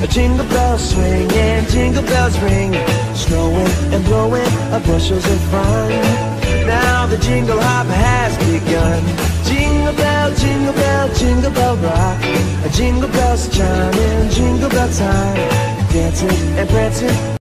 A Jingle bells swing and jingle bells ring, snowing and blowing bushels of fun. Now the jingle hop has begun. Jingle bell, jingle bell, jingle bell rock. A Jingle bells chiming, jingle bell time, dancing and prancing